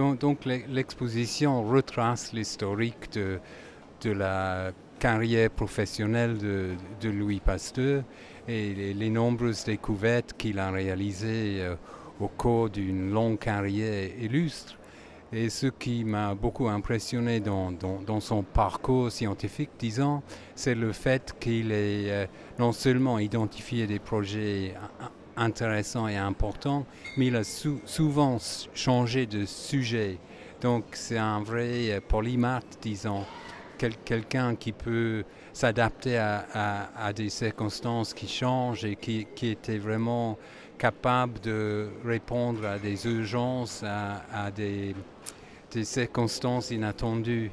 Donc, l'exposition retrace l'historique de, la carrière professionnelle de, Louis Pasteur et les, nombreuses découvertes qu'il a réalisées euh, au cours d'une longue carrière illustre. Et ce qui m'a beaucoup impressionné dans, son parcours scientifique, disons, c'est le fait qu'il ait euh, non seulement identifié des projets intéressants et importants, mais il a souvent changé de sujet. Donc c'est un vrai euh, polymathe, disons, quelqu'un qui peut s'adapter à, des circonstances qui changent et qui, était vraiment capable de répondre à des urgences, à, des circonstances inattendues.